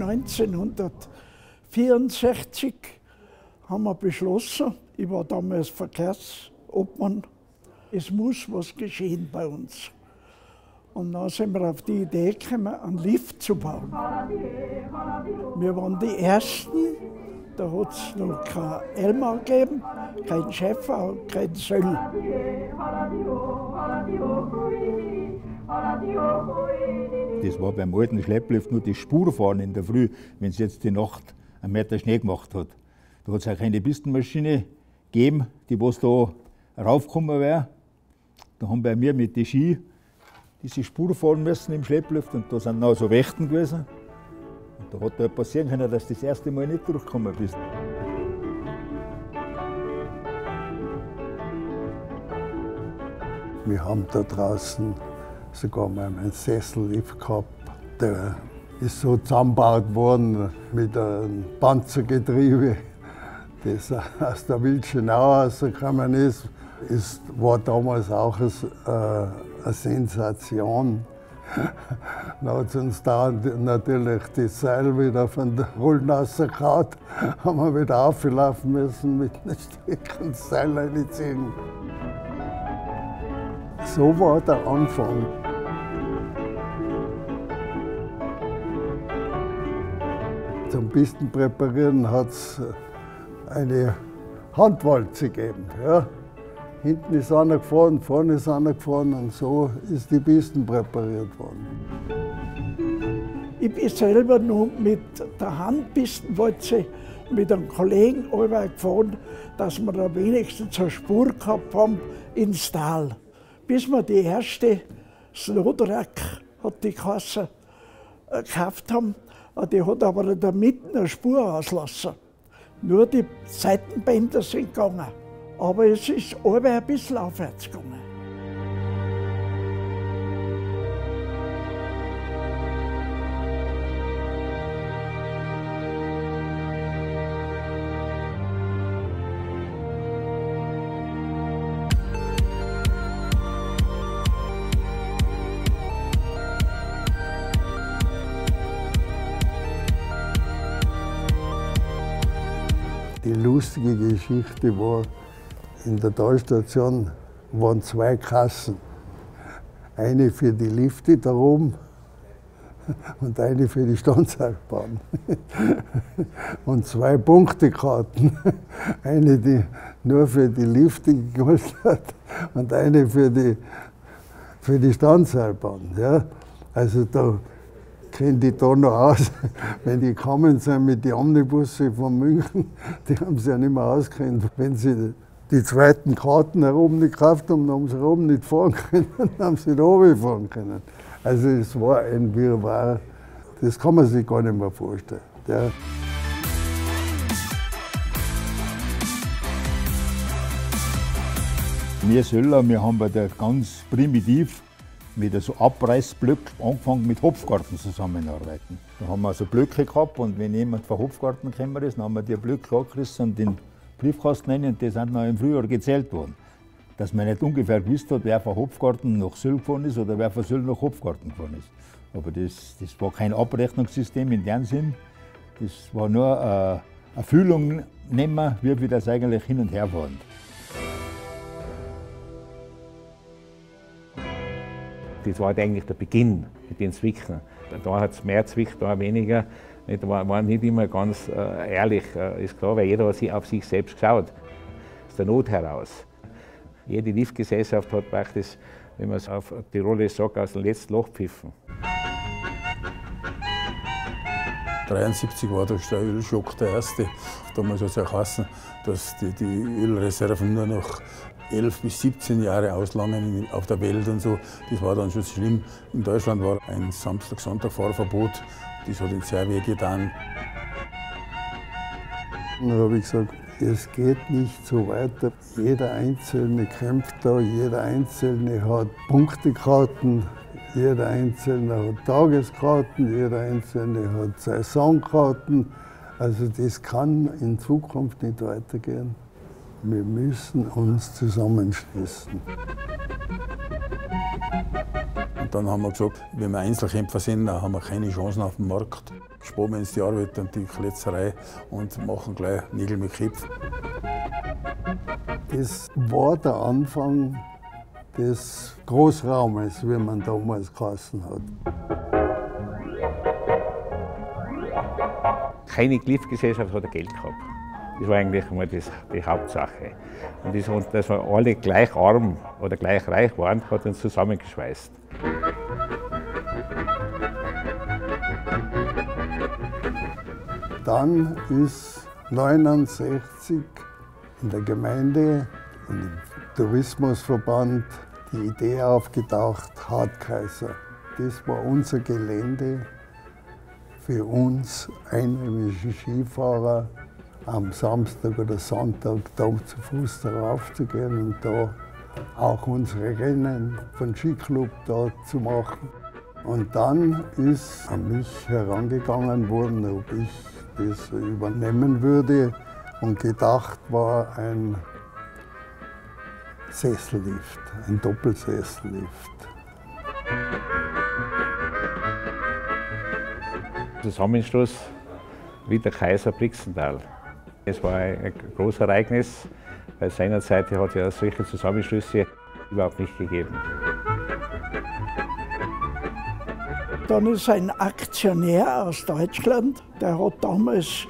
1964 haben wir beschlossen, ich war damals Verkehrsobmann, es muss was geschehen bei uns. Und dann sind wir auf die Idee gekommen, einen Lift zu bauen. Wir waren die Ersten, da hat es noch kein Elmar gegeben, kein Schäfer, kein Söll. Das war beim alten Schlepplift nur die Spurfahren in der Früh, wenn es jetzt die Nacht einen Meter Schnee gemacht hat. Da hat es auch keine Pistenmaschine gegeben, die was da raufgekommen wäre. Da haben bei mir mit den Ski diese Spur fahren müssen im Schlepplift und da sind noch so Wächten gewesen. Da hat da passieren können, dass du das erste Mal nicht durchgekommen bist. Wir haben da draußen sogar mal einen Sessellift gehabt, der ist so zusammengebaut worden mit einem Panzergetriebe, das aus der Wildschenau rausgekommen ist. Es war damals auch eine, äh, eine Sensation. Dann hat uns da natürlich die Seil wieder von der Hulden rausgehauen, haben wir wieder auflaufen müssen mit einem Stück Seil reinziehen. So war der Anfang. Zum Pisten präparieren hat es eine Handwalze gegeben. Ja. Hinten ist einer gefahren, vorne ist einer gefahren und so ist die Pisten präpariert worden. Ich bin selber nur mit der Handpistenwalze mit einem Kollegen gefahren, dass wir da wenigstens eine Spur gehabt haben ins Tal. Bis wir die erste Snowdrack, hat die Kasse, äh, gekauft haben. Die hat aber in der Mitte eine Spur auslassen. Nur die Seitenbänder sind gegangen. Aber es ist alle ein bisschen aufwärts gegangen. Die lustige Geschichte war, in der Talstation waren zwei Kassen. Eine für die Lifte da oben und eine für die Standseilbahn. Und zwei Punktekarten. Eine, die nur für die Lifte gekostet hat und eine für die, für die Standseilbahn. Ja. Also da kennen die da noch aus. Wenn die gekommen sind mit den Omnibusse von München, die haben sie ja nicht mehr auskennt. Wenn sie die zweiten Karten herum nicht gekauft dann haben sie oben nicht fahren können, haben sie da oben fahren können. Also es war ein Wirrwarr, das kann man sich gar nicht mehr vorstellen. Ja. Wir Söller, wir haben bei der ganz primitiv mit so Abreißblöck angefangen mit Hopfgarten zusammenarbeiten. Da haben wir so Blöcke gehabt und wenn jemand von Hopfgarten gekommen ist, dann haben wir die Blöcke angerissen und den Briefkasten rein die sind noch im Frühjahr gezählt worden. Dass man nicht ungefähr gewusst hat, wer von Hopfgarten nach Sylt gefahren ist oder wer von Sylt nach Hopfgarten gefahren ist. Aber das, das war kein Abrechnungssystem in dem Sinn. Das war nur äh, eine Fühlung nehmen, wie wir das eigentlich hin und her fahren. Das war halt eigentlich der Beginn mit den Zwicken. Da hat es mehr Zwick, da weniger. Da war, war nicht immer ganz äh, ehrlich, äh, ist klar, weil jeder hat auf sich selbst geschaut. Aus der Not heraus. Jede Liftgesellschaft hat praktisch, wenn man es auf Tirolisch sagt, aus dem letzten Loch pfiffen. 1973 war der Ölschock der erste. Damals hat es ja geheißen, dass die, die Ölreserven nur noch 11 bis 17 Jahre auslangen auf der Welt und so. Das war dann schon schlimm. In Deutschland war ein Samstag-Sonntag-Fahrverbot. Das hat uns sehr weh getan. Dann habe ich gesagt, es geht nicht so weiter. Jeder Einzelne kämpft da, jeder Einzelne hat Punktekarten. Jeder Einzelne hat Tageskarten, jeder Einzelne hat Saisonkarten. Also das kann in Zukunft nicht weitergehen. Wir müssen uns zusammenschließen. Und dann haben wir gesagt, wenn wir Einzelkämpfer sind, dann haben wir keine Chancen auf dem Markt. Sparen wir uns die Arbeit und die Kletzerei und machen gleich Nägel mit Köpfen. Das war der Anfang des Großraumes, wie man damals geheißen hat. Keine Gliftgesellschaft hat Geld gehabt. Das war eigentlich mal das, die Hauptsache. Und das, und dass wir alle gleich arm oder gleich reich waren, hat uns zusammengeschweißt. Dann ist 1969 in der Gemeinde und im Tourismusverband die Idee aufgetaucht, Hartkaiser. Das war unser Gelände für uns einheimische Skifahrer am Samstag oder Sonntag da zu Fuß darauf zu gehen und da auch unsere Rennen von Skiclub da zu machen. Und dann ist an mich herangegangen worden, ob ich das übernehmen würde. Und gedacht war ein Sessellift, ein Doppelsessellift. Zusammenschluss wie der Kaiser Brixental. Es war ein großes Ereignis, weil seinerzeit hat es ja solche Zusammenschlüsse überhaupt nicht gegeben. Dann ist ein Aktionär aus Deutschland, der hat damals,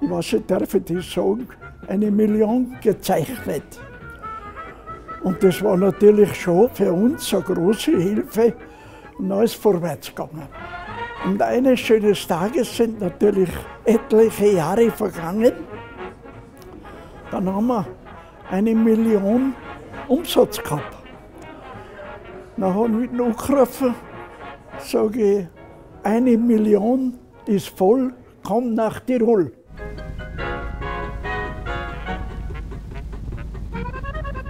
ich weiß nicht, darf ich das sagen, eine Million gezeichnet. Und das war natürlich schon für uns eine große Hilfe und dann ist vorwärts gegangen. Und eines schönen Tages sind natürlich etliche Jahre vergangen. Dann haben wir eine Million Umsatz gehabt. Dann haben wir angerufen, sage ich, eine Million ist voll, komm nach Tirol.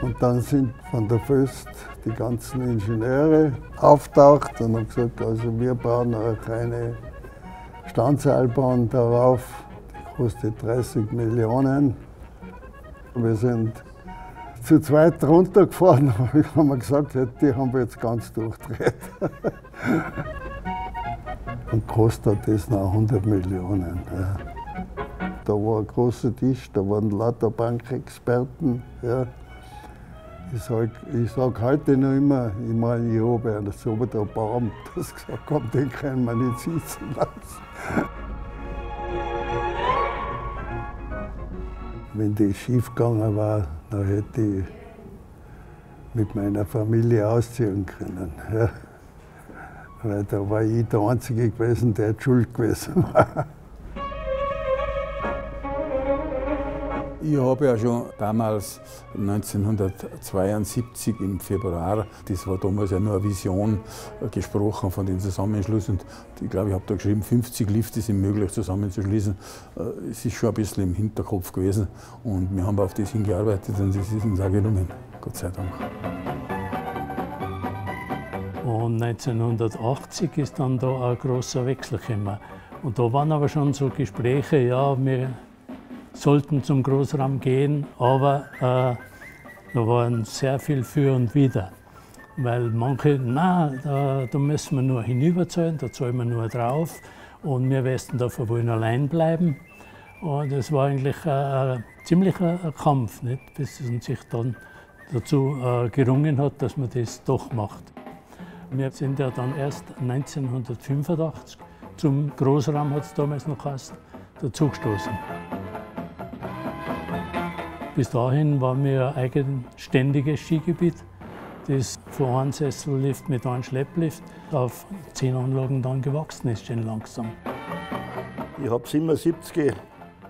Und dann sind von der Föst die ganzen Ingenieure auftaucht und haben gesagt, also wir bauen auch eine Standseilbahn darauf, die kostet 30 Millionen. Wir sind zu zweit runtergefahren und haben wir gesagt, die haben wir jetzt ganz durchdreht. Und kostet das noch 100 Millionen. Ja. Da war ein großer Tisch, da waren lauter Bankexperten. Ja. Ich sage sag heute noch immer, ich meine, ich habe einen so Baum, das gesagt hat, den können wir nicht sitzen lassen. Wenn das schief gegangen war, dann hätte ich mit meiner Familie ausziehen können. Ja. Weil da war ich der Einzige gewesen, der schuld gewesen war. Ich habe ja schon damals 1972 im Februar, das war damals ja nur eine Vision, äh, gesprochen von dem Zusammenschluss. Und ich glaube, ich habe da geschrieben, 50 Lifte sind möglich zusammenzuschließen. Äh, es ist schon ein bisschen im Hinterkopf gewesen und wir haben auf das hingearbeitet und es ist uns auch gelungen, Gott sei Dank. Und 1980 ist dann da ein großer Wechsel gekommen. Und da waren aber schon so Gespräche, ja, wir sollten zum Großraum gehen, aber äh, da waren sehr viel für und wider. Weil manche, na, da, da müssen wir nur hinüberzahlen, da zahlen wir nur drauf und wir Westen dafür wollen allein bleiben. Und das war eigentlich ein, ein ziemlicher Kampf, nicht? bis man sich dann dazu äh, gerungen hat, dass man das doch macht. Wir sind ja dann erst 1985 zum Großraum, hat es damals noch geheißen, dazugestoßen. Bis dahin waren wir ein eigenständiges Skigebiet, das von einem Sessellift mit einem Schlepplift auf zehn Anlagen dann gewachsen ist, schon langsam. Ich habe 77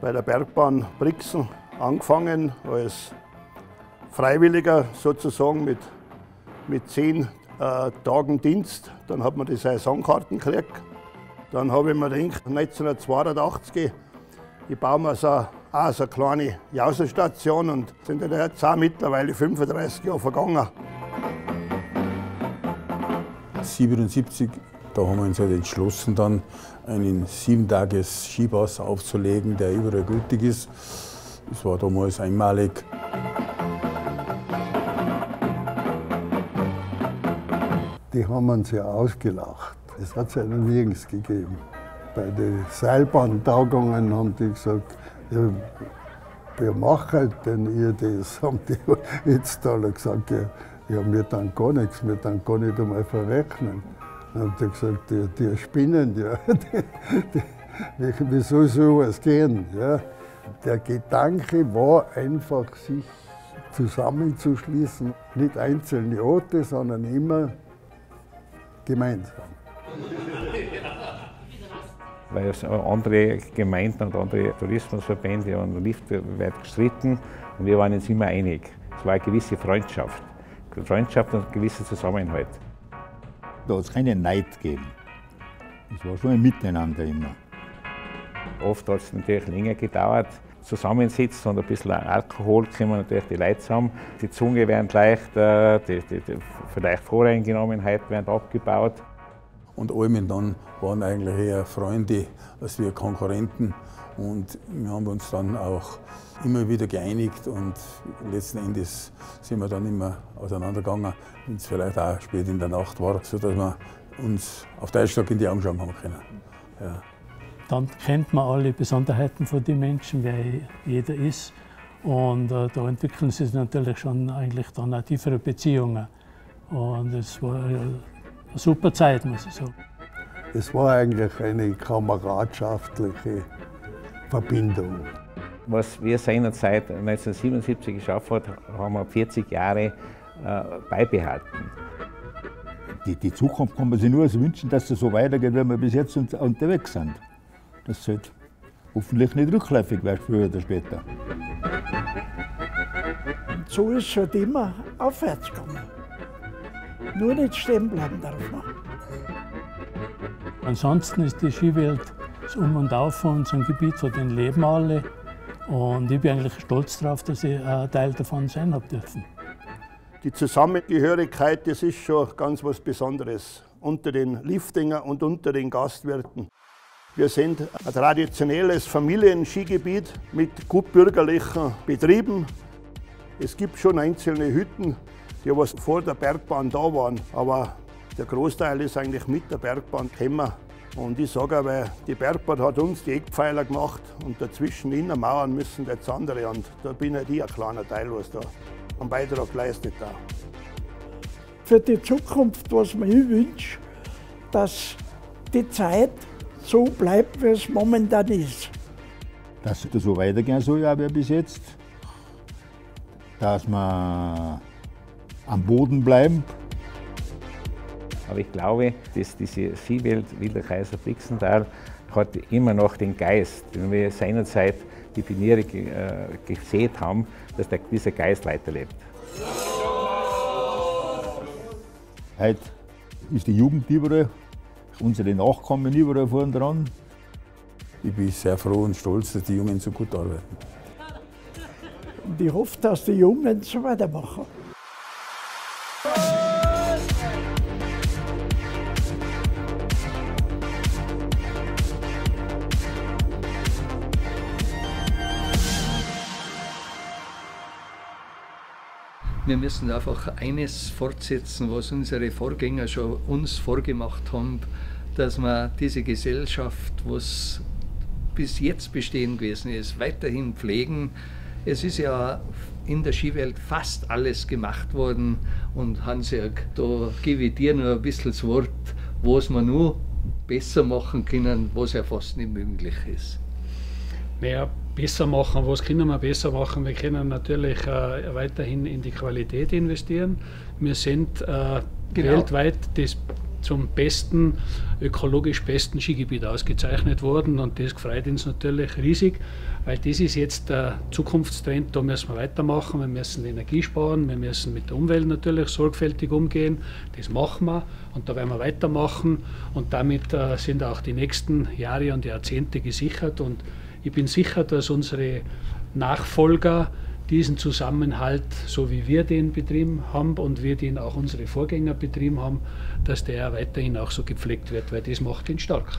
bei der Bergbahn Brixen angefangen als Freiwilliger sozusagen mit, mit zehn äh, Tagen Dienst. Dann hat man die Saisonkarten gekriegt. Dann habe ich mir gedacht, 1982, ich baue mir so auch so eine kleine Jausenstation und sind ja jetzt auch mittlerweile 35 Jahre vergangen. 1977, da haben wir uns halt entschlossen, dann einen sieben Tages Skipass aufzulegen, der überall gültig ist. Das war damals einmalig. Die haben uns ja ausgelacht. Es hat es ja noch nirgends gegeben. Bei den Seilbahntagungen haben die gesagt, ja, wer macht denn ihr das? Haben die jetzt alle gesagt, ja, ja, wir dann gar nichts, wir dann gar nicht einmal verrechnen. Dann haben die gesagt, die, die spinnen ja. Die, die, wie soll sowas gehen? Ja? Der Gedanke war einfach, sich zusammenzuschließen, nicht einzelne Orte, sondern immer gemeinsam. Weil es andere Gemeinden und andere Tourismusverbände und Lift werden gestritten und wir waren uns immer einig. Es war eine gewisse Freundschaft. Freundschaft und ein gewisser Zusammenhalt. Da hat es keinen Neid gegeben. Es war schon ein Miteinander immer. Oft hat es natürlich länger gedauert. Zusammensitzen und ein bisschen Alkohol können natürlich die Leute zusammen. Die Zunge wird leicht, äh, die, die, die, vielleicht Voreingenommenheit werden abgebaut. Und allem dann waren eigentlich eher Freunde als wir Konkurrenten. Und wir haben uns dann auch immer wieder geeinigt und letzten Endes sind wir dann immer auseinandergegangen, wenn es vielleicht auch spät in der Nacht war, sodass wir uns auf Deutsch gesagt in die Augen schauen haben können. Ja. Dann kennt man alle Besonderheiten von den Menschen, wer jeder ist. Und äh, da entwickeln sich natürlich schon eigentlich dann auch tiefere Beziehungen. Und es war eine super Zeit, muss ich sagen. Es war eigentlich eine kameradschaftliche Verbindung. Was wir seinerzeit 1977 geschafft haben, haben wir 40 Jahre äh, beibehalten. Die, die, Zukunft kann man sich nur wünschen, dass es so weitergeht, wie wir bis jetzt unterwegs sind. Das sollte hoffentlich nicht rückläufig werden, früher oder später. Und so ist es halt immer aufwärts gegangen. Nur nicht stehen bleiben darf man. Ansonsten ist die Skiwelt das Um und Auf von unserem Gebiet, von den leben alle. Und ich bin eigentlich stolz darauf, dass ich ein Teil davon sein habe dürfen. Die Zusammengehörigkeit, das ist schon ganz was Besonderes unter den Liftinger und unter den Gastwirten. Wir sind ein traditionelles Familienskigebiet mit gut bürgerlichen Betrieben. Es gibt schon einzelne Hütten, die was vor der Bergbahn da waren, aber der Großteil ist eigentlich mit der Bergbahn gekommen. Und ich sage aber, die Bergbahn hat uns die Eckpfeiler gemacht und dazwischen in der Mauern müssen jetzt andere. Und da bin halt ich ein kleiner Teil, was da einen Beitrag leistet. Da. Für die Zukunft, was mir ich wünsche, dass die Zeit so bleibt, wie es momentan ist. Dass es so weitergehen soll, ja, wie bis jetzt. Dass wir am Boden bleiben. Aber ich glaube, dass diese Skiwelt Wilder Kaiser Brixental hat immer noch den Geist, den wir seinerzeit die Pioniere äh, gesehen haben, dass der, dieser Geist weiterlebt. Heute ist die Jugend überall, unsere Nachkommen überall vorn dran. Ich bin sehr froh und stolz, dass die Jungen so gut arbeiten. Und ich hoffe, dass die Jungen so weitermachen. Wir müssen einfach eines fortsetzen, was unsere Vorgänger schon uns vorgemacht haben, dass man diese Gesellschaft, was bis jetzt bestehen gewesen ist, weiterhin pflegen. Es ist ja in der Skiwelt fast alles gemacht worden und Hansjörg, da gebe ich dir noch ein bisschen das Wort, was wir nur besser machen können, was ja fast nicht möglich ist. Naja, besser machen. Was können wir besser machen? Wir können natürlich äh, weiterhin in die Qualität investieren. Wir sind äh, genau. weltweit das zum besten, ökologisch besten Skigebiet ausgezeichnet worden und das freut uns natürlich riesig, weil das ist jetzt der Zukunftstrend, da müssen wir weitermachen, wir müssen Energie sparen, wir müssen mit der Umwelt natürlich sorgfältig umgehen, das machen wir und da werden wir weitermachen und damit äh, sind auch die nächsten Jahre und Jahrzehnte gesichert und ich bin sicher, dass unsere Nachfolger diesen Zusammenhalt, so wie wir den betrieben haben und wir den auch unsere Vorgänger betrieben haben, dass der weiterhin auch so gepflegt wird, weil das macht ihn stark.